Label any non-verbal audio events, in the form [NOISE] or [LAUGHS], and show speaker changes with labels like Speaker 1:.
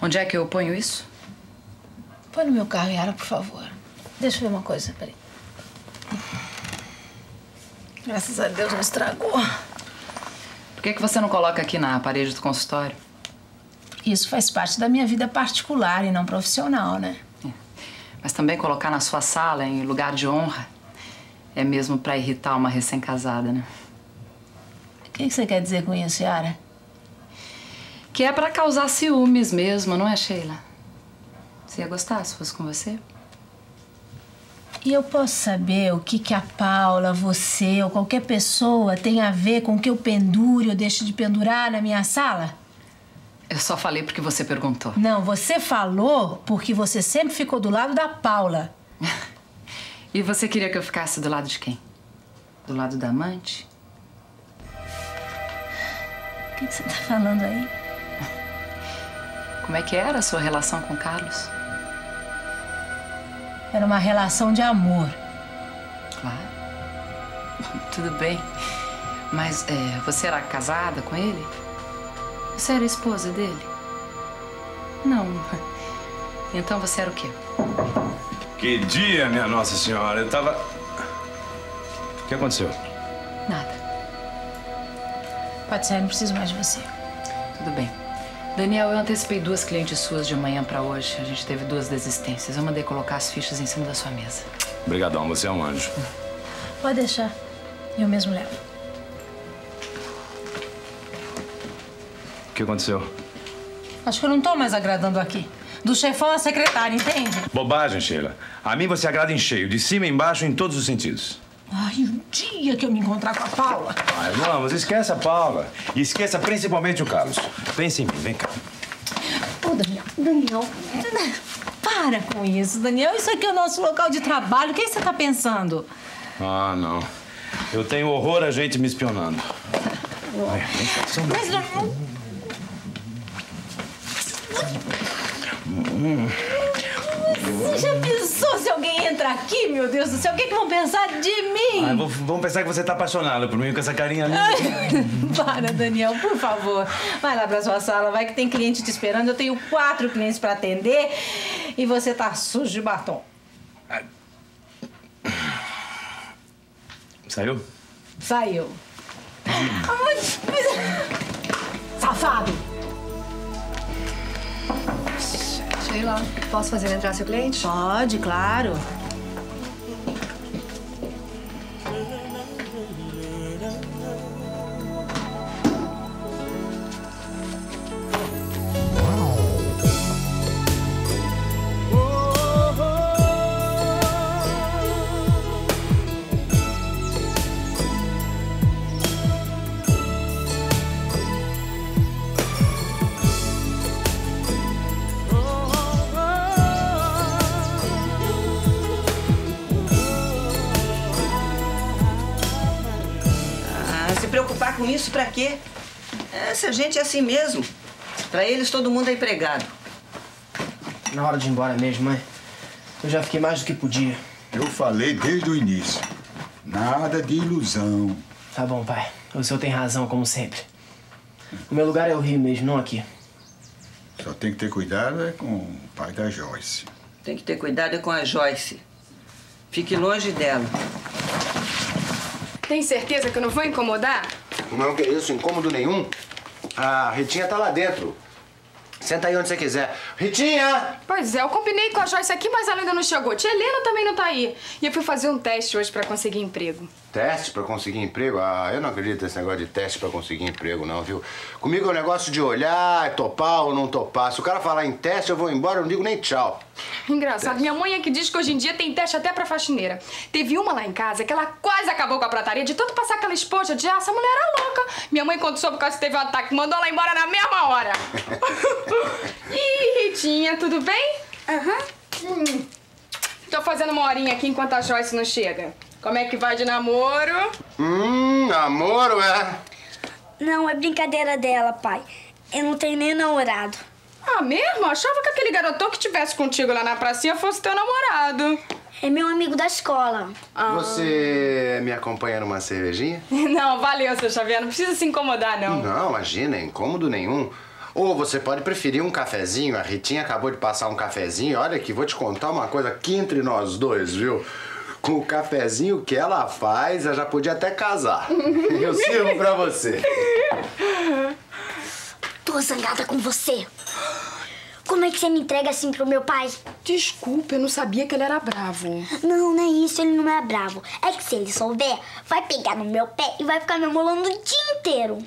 Speaker 1: Onde é que eu ponho isso?
Speaker 2: Põe no meu carro, Yara, por favor. Deixa eu ver uma coisa, peraí. Graças a Deus não estragou.
Speaker 1: Por que, que você não coloca aqui na parede do consultório?
Speaker 2: Isso faz parte da minha vida particular e não profissional, né?
Speaker 1: É. Mas também colocar na sua sala, em lugar de honra, é mesmo pra irritar uma recém-casada, né?
Speaker 2: O que você quer dizer com isso, Yara?
Speaker 1: Que é pra causar ciúmes mesmo, não é, Sheila? Você ia gostar se fosse com você?
Speaker 2: E eu posso saber o que, que a Paula, você ou qualquer pessoa tem a ver com que eu pendure ou deixe de pendurar na minha sala?
Speaker 1: Eu só falei porque você perguntou.
Speaker 2: Não, você falou porque você sempre ficou do lado da Paula. [LAUGHS]
Speaker 1: e você queria que eu ficasse do lado de quem? Do lado da amante?
Speaker 2: O que, que você tá falando aí?
Speaker 1: Como é que era a sua relação com o Carlos?
Speaker 2: Era uma relação de amor.
Speaker 1: Claro. [LAUGHS] Tudo bem. Mas é, você era casada com ele? Você era esposa dele? Não. [LAUGHS] Então você era o quê?
Speaker 3: Que dia, minha Nossa Senhora. Eu tava. O que aconteceu?
Speaker 1: Nada.
Speaker 2: Pode ser, não preciso mais de você.
Speaker 1: Tudo bem. Daniel, eu antecipei duas clientes suas de amanhã pra hoje. A gente teve duas desistências. Eu mandei colocar as fichas em cima da sua mesa.
Speaker 3: Obrigadão, você é um anjo.
Speaker 2: Pode deixar. Eu mesmo levo.
Speaker 3: O que aconteceu?
Speaker 2: Acho que eu não tô mais agradando aqui. Do chefão à secretária, entende?
Speaker 3: Bobagem, Sheila. A mim você agrada em cheio, de cima e embaixo, em todos os sentidos.
Speaker 2: Ai, o dia que eu me encontrar com a Paula.
Speaker 3: Ai, vamos, esqueça a Paula. E esqueça principalmente o Carlos. Pense em mim, vem cá.
Speaker 2: Ô, Daniel, Daniel, para com isso, Daniel. Isso aqui é o nosso local de trabalho. O que você tá pensando?
Speaker 3: Ah, não. Eu tenho horror a gente me espionando. Ai, um
Speaker 2: Mas não... Você já pensou se alguém entra aqui, meu Deus do céu? O que, que vão pensar de mim?
Speaker 3: Ai, vou- vamos pensar que você tá apaixonado por mim com essa carinha linda. [LAUGHS]
Speaker 2: Para, Daniel, por favor. Vai lá pra sua sala, vai que tem cliente te esperando. Eu tenho quatro clientes pra atender e você tá sujo de batom.
Speaker 3: Saiu?
Speaker 2: Saiu. Ah, mas- Safado!
Speaker 4: Sheila, posso fazer entrar seu cliente?
Speaker 2: Pode, claro. na, na, na.
Speaker 5: Ah, se preocupar com isso pra quê? Essa gente é assim mesmo. Pra eles todo mundo é empregado.
Speaker 6: Na hora de ir embora mesmo, mãe. Eu já fiquei mais do que podia.
Speaker 7: Eu falei desde o início. Nada de ilusão.
Speaker 6: Tá bom, pai. O senhor tem razão, como sempre. O meu lugar é o Rio mesmo, não aqui.
Speaker 7: Só tem que ter cuidado é com o pai da Joyce.
Speaker 5: Tem que ter cuidado é com a Joyce. Fique longe dela.
Speaker 8: Tem certeza que eu não vou incomodar?
Speaker 6: Não, que isso, incômodo nenhum. A Ritinha tá lá dentro. Senta aí onde você quiser. Ritinha!
Speaker 8: Pois é, eu combinei com a Joyce aqui, mas ela ainda não chegou. Tia Helena também não tá aí. E eu fui fazer um teste hoje pra conseguir emprego.
Speaker 6: Teste pra conseguir emprego? Ah, eu não acredito nesse negócio de teste pra conseguir emprego, não, viu? Comigo é um negócio de olhar, topar ou não topar. Se o cara falar em teste, eu vou embora, eu não digo nem tchau.
Speaker 8: Engraçado, minha mãe é que diz que hoje em dia tem teste até pra faxineira. Teve uma lá em casa que ela quase acabou com a prataria de tanto passar aquela esponja de aço. A mulher era louca. Minha mãe, quando soube que quase teve um ataque, mandou ela embora na mesma hora. [LAUGHS] [LAUGHS] Ih, Ritinha, tudo bem? Aham. Hum. Tô fazendo uma horinha aqui enquanto a Joyce não chega. Como é que vai de namoro?
Speaker 6: Hum, namoro, é?
Speaker 9: Não, é brincadeira dela, pai. Eu não tenho nem namorado.
Speaker 8: Ah, mesmo? Achava que aquele garotão que tivesse contigo lá na pracinha fosse teu namorado.
Speaker 9: É meu amigo da escola.
Speaker 6: Você me acompanha numa cervejinha? [LAUGHS]
Speaker 8: Não, valeu, seu Xavier. Não precisa se incomodar, não.
Speaker 6: Não, imagina, incômodo nenhum. Ou você pode preferir um cafezinho. A Ritinha acabou de passar um cafezinho. Olha aqui, vou te contar uma coisa aqui entre nós dois, viu? Com o cafezinho que ela faz, eu já podia até casar. [LAUGHS] Eu sirvo pra você.
Speaker 9: Tô zangada com você. Como é que você me entrega assim pro meu pai?
Speaker 8: Desculpa, eu não sabia que ele era bravo.
Speaker 9: Não, não é isso, ele não é bravo. É que se ele souber, vai pegar no meu pé e vai ficar me molando o dia inteiro.